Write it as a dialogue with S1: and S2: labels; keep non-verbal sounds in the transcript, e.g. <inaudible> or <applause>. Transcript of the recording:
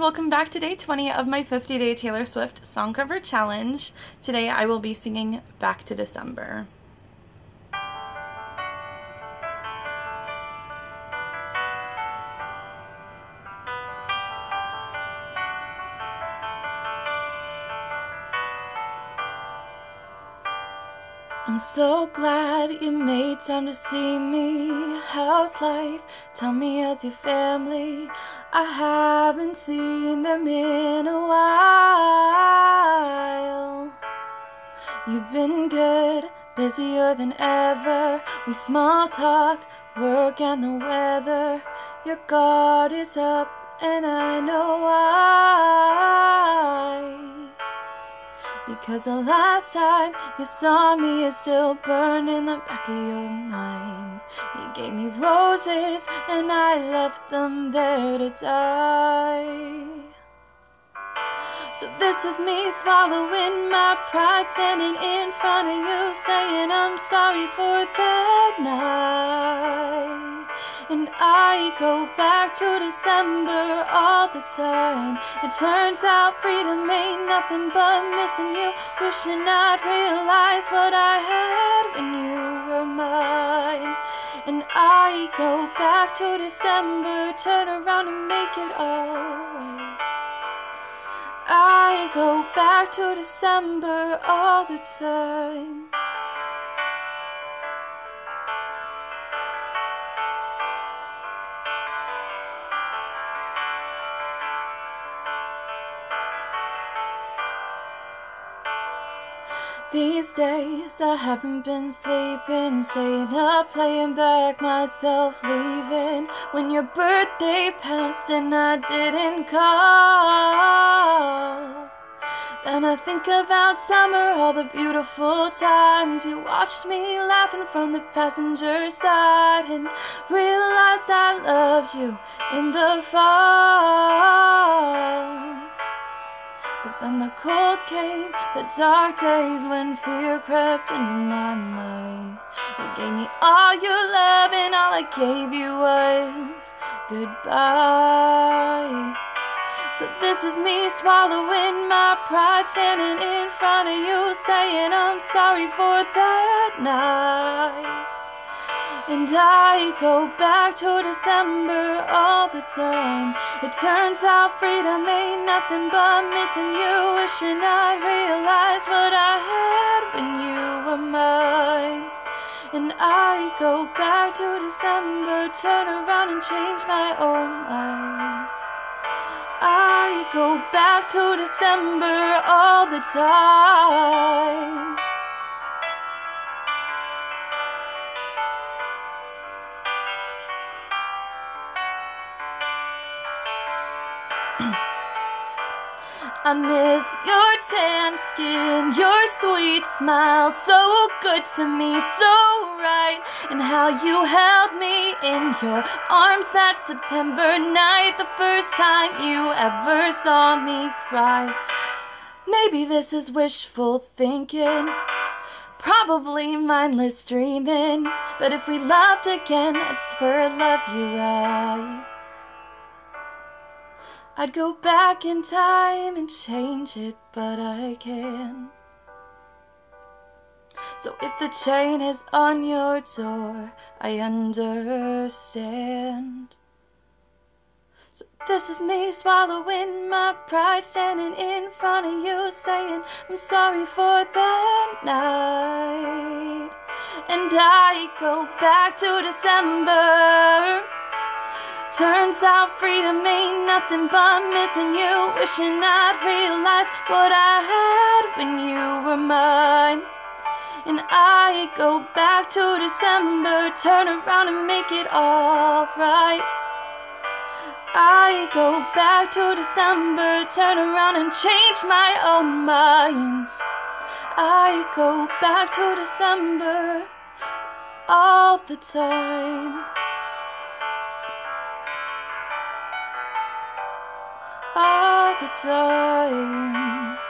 S1: welcome back to day 20 of my 50 day Taylor Swift song cover challenge. Today I will be singing Back to December. I'm so glad you made time to see me. How's life? Tell me how's your family? I haven't seen them in a while. You've been good, busier than ever. We small talk, work and the weather. Your guard is up, and I know why. Because the last time you saw me is still burned in the back of your mind. You gave me roses and I left them there to die. So this is me swallowing my pride, standing in front of you, saying I'm sorry for that night. And I go back to December all the time. It turns out freedom ain't nothing but missing you. Wishing I'd realized what I had when you were mine. And I go back to December, turn around and make it alright. I go back to December all the time. These days I haven't been sleeping, staying up, playing back myself, leaving when your birthday passed and I didn't call. Then I think about summer, all the beautiful times you watched me laughing from the passenger side and realized I loved you in the fall. But then the cold came, the dark days when fear crept into my mind. You gave me all your love, and all I gave you was goodbye. So this is me swallowing my pride, standing in front of you, saying I'm sorry for that night. And I go back to December all the time. It turns out freedom ain't nothing but missing you. Wishing I'd realized what I had when you were mine. And I go back to December, turn around and change my own mind. I go back to December all the time. <clears throat> I miss your tan skin, your sweet smile, so good to me, so right. And how you held me in your arms that September night, the first time you ever saw me cry. Maybe this is wishful thinking, probably mindless dreaming. But if we loved again, I'd swear I'd love you right. I'd go back in time and change it, but I can't. So if the chain is on your door, I understand. So this is me swallowing my pride, standing in front of you, saying I'm sorry for that night. And I go back to December. Turns out freedom ain't nothing but missing you. Wishing I'd realized what I had when you were mine. And I go back to December, turn around and make it alright. I go back to December, turn around and change my own mind. I go back to December all the time. of a time.